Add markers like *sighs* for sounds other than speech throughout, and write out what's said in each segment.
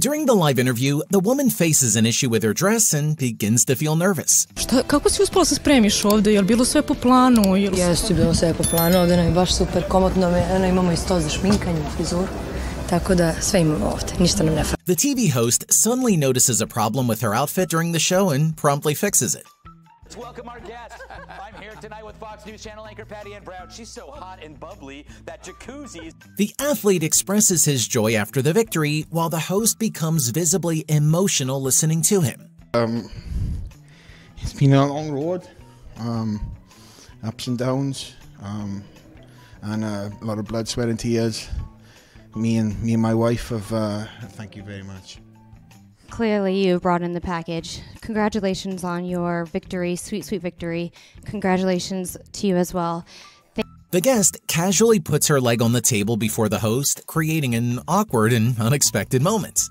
During the live interview, the woman faces an issue with her dress and begins to feel nervous. Šta, kako si uspela se spremiš ovde? Je li bilo sve po planu? Je li... Jeste, bilo sve po planu, ovde nam je baš super komotno, ono, imamo i sto za šminkanje, frizuru. Tako da sve imamo ovde, ništa nam ne fali. The TV host suddenly notices a problem with her outfit during the show and promptly fixes it. Let's welcome our guest. *laughs* I'm here tonight with Fox News Channel anchor Patti Ann Browne. She's so hot and bubbly that jacuzzis. The athlete expresses his joy after the victory, while the host becomes visibly emotional listening to him. Um, it's been a long road, um, ups and downs, um, and uh, a lot of blood, sweat, and tears. Me and me and my wife have. Uh, thank you very much. Clearly, you brought in the package. Congratulations on your victory, sweet, sweet victory. Congratulations to you as well. Th- The guest casually puts her leg on the table before the host, creating an awkward and unexpected moment.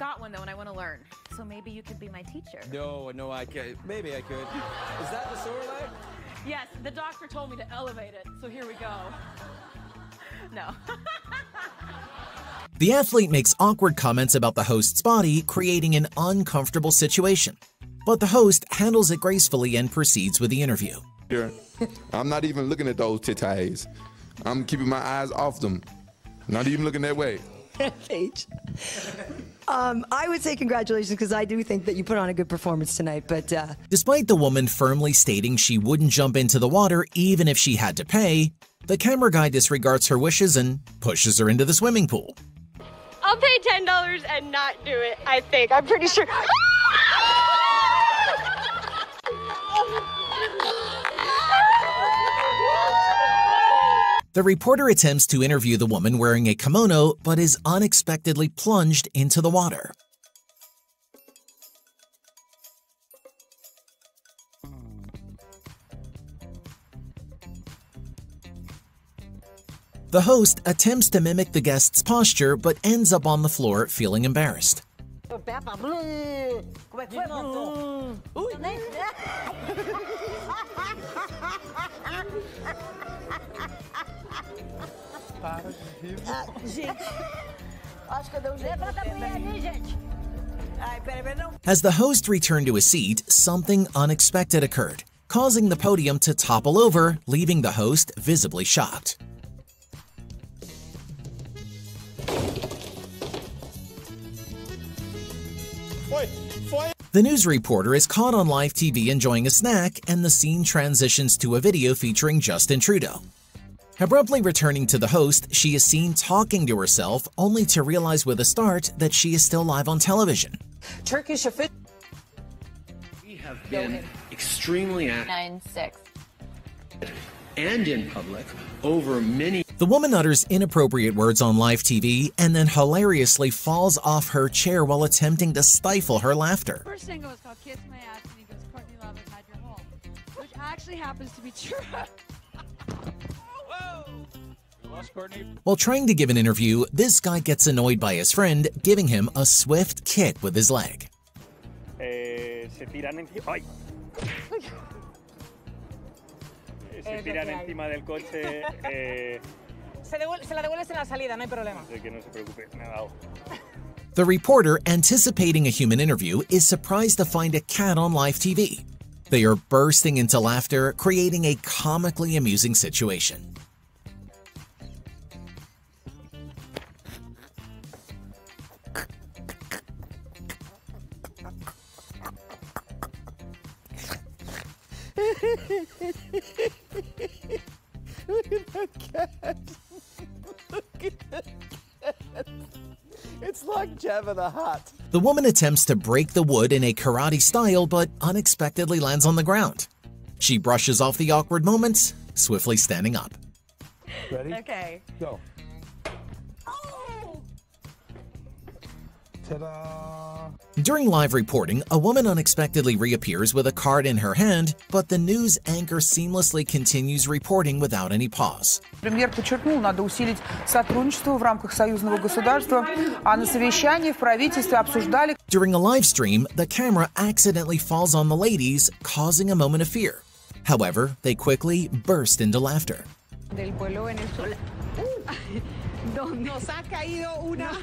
Got one though, and I want to learn. So maybe you could be my teacher. No, no, I can't. Maybe I could. Is that the sore leg? Yes, the doctor told me to elevate it. So here we go. *laughs* No. *laughs* The athlete makes awkward comments about the host's body, creating an uncomfortable situation. But the host handles it gracefully and proceeds with the interview. I'm not even looking at those titties. I'm keeping my eyes off them. Not even looking that way. Paige. Um, I would say congratulations because I do think that you put on a good performance tonight, but uh, Despite the woman firmly stating she wouldn't jump into the water even if she had to pay, the camera guy disregards her wishes and pushes her into the swimming pool. I'll pay ten dollars and not do it. I think I'm pretty sure. The reporter attempts to interview the woman wearing a kimono but is unexpectedly plunged into the water. The host attempts to mimic the guest's posture but ends up on the floor feeling embarrassed. As the host returned to his seat, something unexpected occurred, causing the podium to topple over, leaving the host visibly shocked. The news reporter is caught on live TV enjoying a snack, and the scene transitions to a video featuring Justin Trudeau. Abruptly returning to the host, she is seen talking to herself, only to realize with a start that she is still live on television. Turkish officials. We have been extremely active Nine six. and in public over many The woman utters inappropriate words on live TV and then hilariously falls off her chair while attempting to stifle her laughter. First single is called Kiss My Ass, and he goes, Courtney Love has had your home, which actually happens to be true. While trying to give an interview, this guy gets annoyed by his friend, giving him a swift kick with his leg. Eh, se tiran encima. *laughs* Eh, Se tiran encima del coche. Eh, Se, la devuelves en la salida, no hay problema. de que no se preocupe, me ha dado. The reporter, anticipating a human interview, is surprised to find a cat on live TV. They are bursting into laughter, creating a comically amusing situation. *laughs* like Jabba the Hutt. The woman attempts to break the wood in a karate style but unexpectedly lands on the ground. She brushes off the awkward moments, swiftly standing up. *laughs* Ready? Okay. Go. Ta-da! During live reporting, a woman unexpectedly reappears with a card in her hand, but the news anchor seamlessly continues reporting without any pause. Премьер подчеркнул, надо усилить сотрудничество в рамках союзного государства, а на совещании в правительстве обсуждали... During a live stream, the camera accidentally falls on the ladies, causing a moment of fear. However, they quickly burst into laughter. Del pueblo venezolano. Nos ha caído una.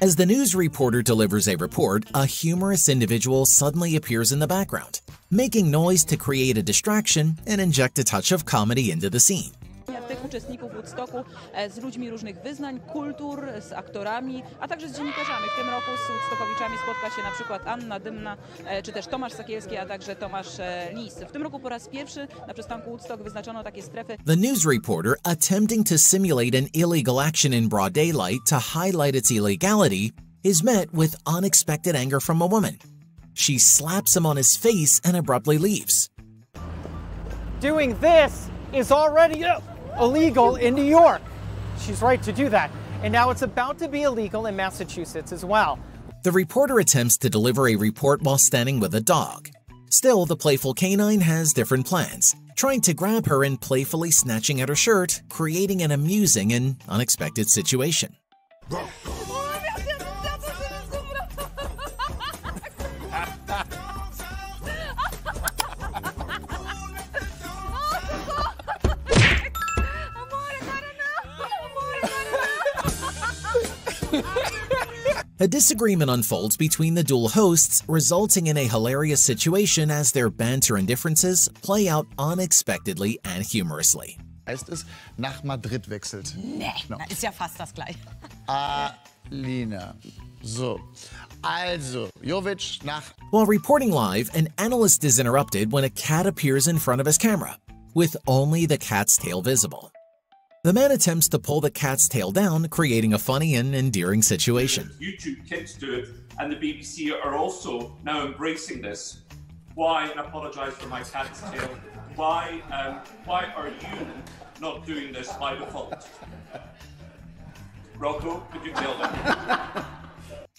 *laughs* As the news reporter delivers a report, a humorous individual suddenly appears in the background, making noise to create a distraction and inject a touch of comedy into the scene. Tych uczestników Woodstocku e, z ludźmi różnych wyznań, kultur, z aktorami, a także z dziennikarzami. W tym roku z Woodstockowiczami spotka się na przykład Anna Dymna, e, czy też Tomasz Sakielski, a także Tomasz e, Lis. W tym roku po raz pierwszy na przystanku Woodstock wyznaczono takie strefy. The news reporter, attempting to simulate an illegal action in broad daylight to highlight its illegality, is met with unexpected anger from a woman. She slaps him on his face and abruptly leaves. Doing this is already illegal in New York. She's right to do that. And now it's about to be illegal in Massachusetts as well. The reporter attempts to deliver a report while standing with a dog. Still, the playful canine has different plans, trying to grab her and playfully snatching at her shirt, creating an amusing and unexpected situation. A disagreement unfolds between the dual hosts, resulting in a hilarious situation as their banter and differences play out unexpectedly and humorously. Heißt es, nach Madrid wechselt. Nee, No. na, ist ja fast das gleiche. *laughs* Alina. So. Also, Jovic nach While reporting live, an analyst is interrupted when a cat appears in front of his camera, with only the cat's tail visible. The man attempts to pull the cat's tail down, creating a funny and endearing situation. YouTube Kids do it, and the BBC are also now embracing this. Why, and apologise for my cat's tail, why, um, why are you not doing this by default? Rocco, could you tell them?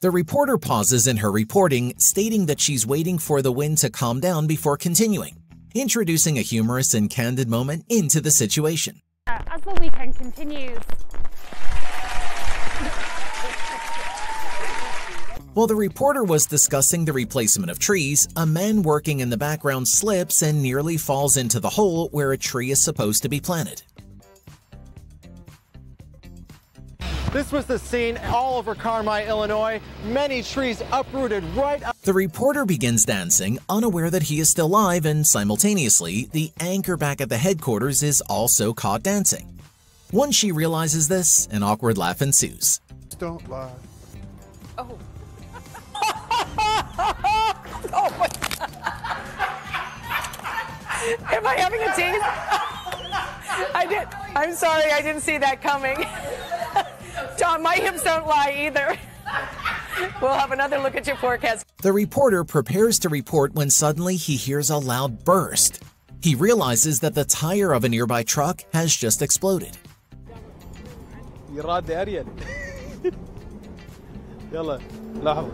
The reporter pauses in her reporting, stating that she's waiting for the wind to calm down before continuing, introducing a humorous and candid moment into the situation. As the weekend continues, While the reporter was discussing the replacement of trees, a man working in the background slips and nearly falls into the hole where a tree is supposed to be planted. This was the scene all over Carmi, Illinois. Many trees uprooted right up. The reporter begins dancing, unaware that he is still live, and simultaneously, the anchor back at the headquarters is also caught dancing. Once she realizes this, an awkward laugh ensues. Don't lie. Oh. *laughs* oh my. Am I having a tease? I did. I'm sorry, I didn't see that coming. *laughs* Tom, my hips don't lie either. *laughs* We'll have another look at your forecast. The reporter prepares to report when suddenly he hears a loud burst. He realizes that the tire of a nearby truck has just exploded. يراد اريل *laughs* يلا لحظه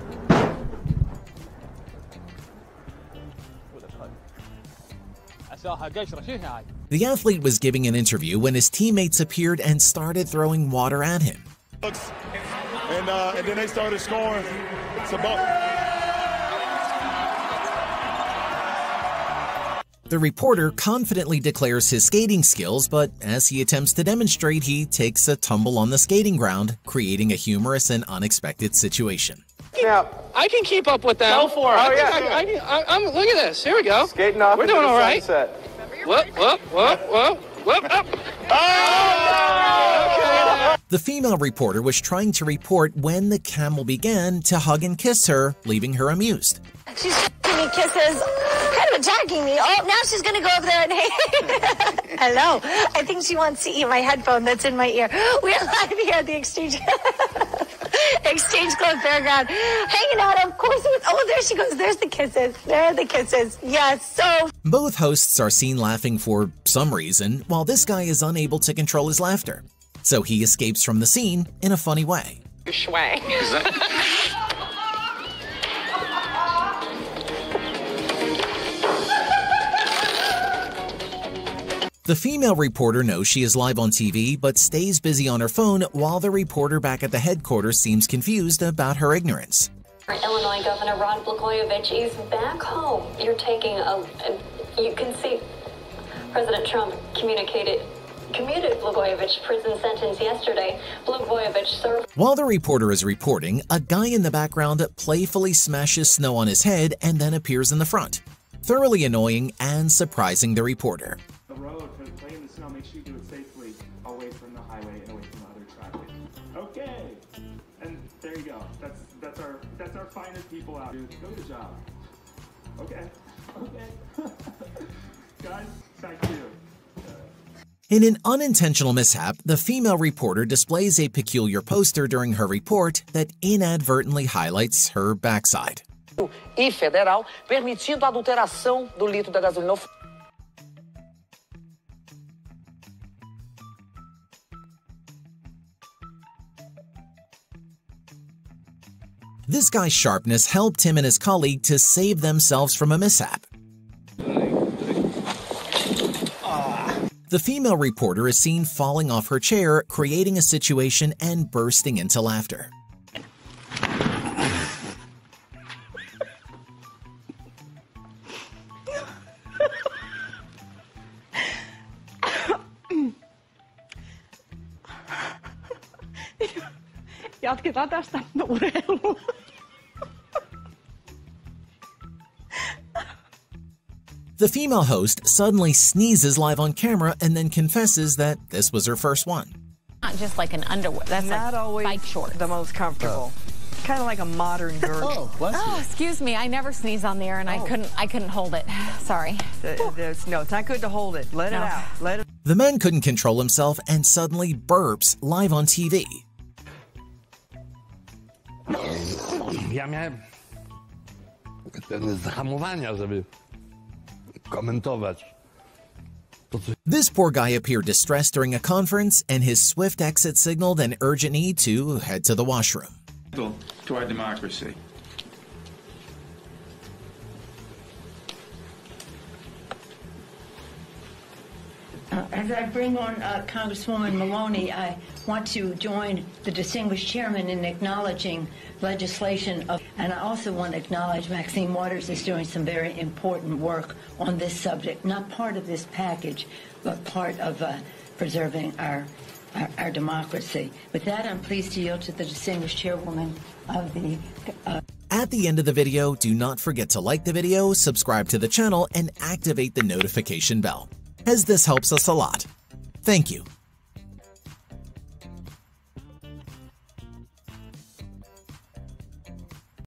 عساها قشره شنو هاي The athlete was giving an interview when his teammates appeared and started throwing water at him. and uh, and then they started scoring. It's about The reporter confidently declares his skating skills, but as he attempts to demonstrate, he takes a tumble on the skating ground, creating a humorous and unexpected situation. Now, I can keep up with them. Go for it. Oh, think yeah. I, I, I, I'm, look at this. Here we go. Skating off We're doing the all right. sunset. Whoop, whoop, whoop, whoop, whoop, up. Oh! The female reporter was trying to report when the camel began to hug and kiss her, leaving her amused. She's giving me kisses, kind of attacking me. Oh, now she's gonna go over there and hang *laughs* hello. I think she wants to eat my headphone that's in my ear. We're live here at the Exchange *laughs* Exchange Club Fairground, hanging out. Of course, with oh, there she goes. There's the kisses. There are the kisses. Yes. So Both hosts are seen laughing for some reason, while this guy is unable to control his laughter. So he escapes from the scene in a funny way. Schwang. The female reporter knows she is live on TV but stays busy on her phone while the reporter back at the headquarters seems confused about her ignorance. Illinois Governor Rod Blagojevich is back home. You're taking a, a- you can see President Trump communicated commuted Blagojevich prison sentence yesterday. Blagojevich served. While the reporter is reporting, a guy in the background playfully smashes snow on his head and then appears in the front, thoroughly annoying and surprising the reporter. The road make sure you do it safely, away from the highway and away from other traffic. Okay, and there you go. That's that's our that's our finest people out. Dude, go to job. Okay, okay. *laughs* Guys, back to you. In an unintentional mishap, the female reporter displays a peculiar poster during her report that inadvertently highlights her backside. e federal, permitindo a adulteração do litro da gasolina. This guy's sharpness helped him and his colleague to save themselves from a mishap. The female reporter is seen falling off her chair, creating a situation and bursting into laughter. *laughs* Jatketaan tästä urheiluun. The female host suddenly sneezes live on camera and then confesses that this was her first one. Not just like an underwear. That's Not like always bike shorts. the most comfortable. Oh. Kind of like a modern *laughs* oh, girdle. Oh, excuse me. I never sneeze on the air, and I Oh. couldn't. I couldn't hold it. *sighs* Sorry. There's- no, it's not good to hold it. Let it out. Let it. The man couldn't control himself and suddenly burps live on TV. Ja miałem ten zahamowania, żeby komentować. This poor guy appeared distressed during a conference, and his swift exit signaled an urgent need to head to the washroom. to our democracy. Uh, As I bring on uh, Congresswoman Maloney, I want to join the distinguished chairman in acknowledging legislation of, and I also want to acknowledge Maxine Waters is doing some very important work on this subject, not part of this package, but part of uh, preserving our, our our democracy. With that, I'm pleased to yield to the distinguished chairwoman of the. Uh, At the end of the video, do not forget to like the video, subscribe to the channel, and activate the notification bell, as this helps us a lot. Thank you.